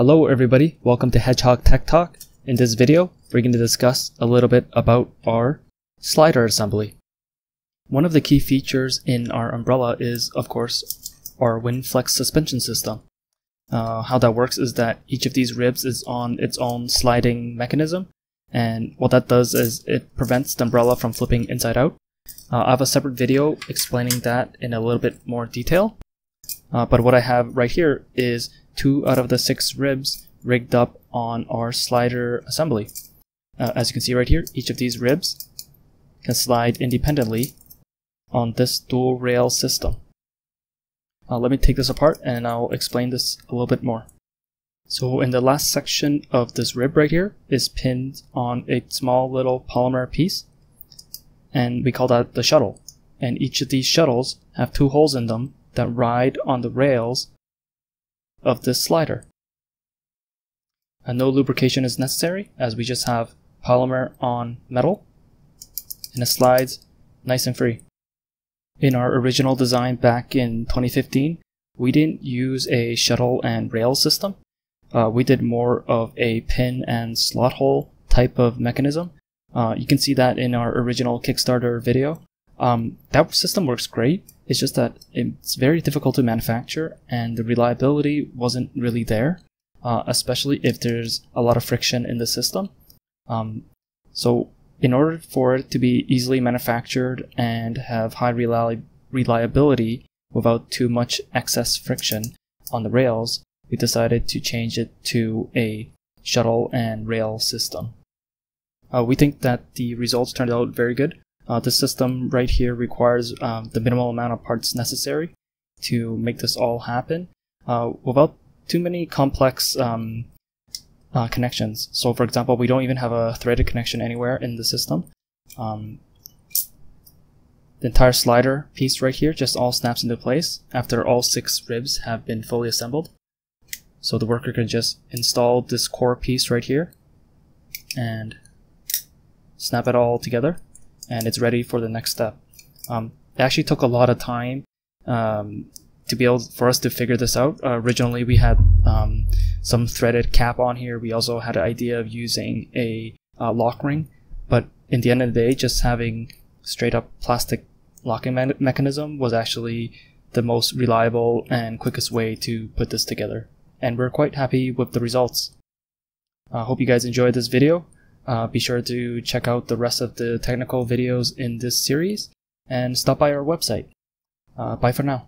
Hello everybody, welcome to Hedgehog Tech Talk. In this video, we're going to discuss a little bit about our slider assembly. One of the key features in our umbrella is, of course, our WindFlex suspension system. Uh, how that works is that each of these ribs is on its own sliding mechanism, and what that does is it prevents the umbrella from flipping inside out. Uh, I have a separate video explaining that in a little bit more detail, uh, but what I have right here is two out of the six ribs rigged up on our slider assembly. Uh, as you can see right here, each of these ribs can slide independently on this dual rail system. Uh, let me take this apart and I'll explain this a little bit more. So in the last section of this rib right here is pinned on a small little polymer piece and we call that the shuttle. And each of these shuttles have two holes in them that ride on the rails of this slider. And no lubrication is necessary as we just have polymer on metal and it slides nice and free. In our original design back in 2015, we didn't use a shuttle and rail system. Uh, we did more of a pin and slot hole type of mechanism. Uh, you can see that in our original Kickstarter video. Um, that system works great. It's just that it's very difficult to manufacture and the reliability wasn't really there, uh, especially if there's a lot of friction in the system. Um, so in order for it to be easily manufactured and have high reli reliability without too much excess friction on the rails, we decided to change it to a shuttle and rail system. Uh, we think that the results turned out very good. Uh, the system right here requires um, the minimal amount of parts necessary to make this all happen uh, without too many complex um, uh, connections. So for example, we don't even have a threaded connection anywhere in the system. Um, the entire slider piece right here just all snaps into place after all six ribs have been fully assembled. So the worker can just install this core piece right here and snap it all together and it's ready for the next step. Um, it actually took a lot of time um, to be able for us to figure this out. Uh, originally, we had um, some threaded cap on here. We also had an idea of using a uh, lock ring, but in the end of the day, just having straight up plastic locking me mechanism was actually the most reliable and quickest way to put this together. And we're quite happy with the results. I uh, hope you guys enjoyed this video. Uh, be sure to check out the rest of the technical videos in this series and stop by our website. Uh, bye for now.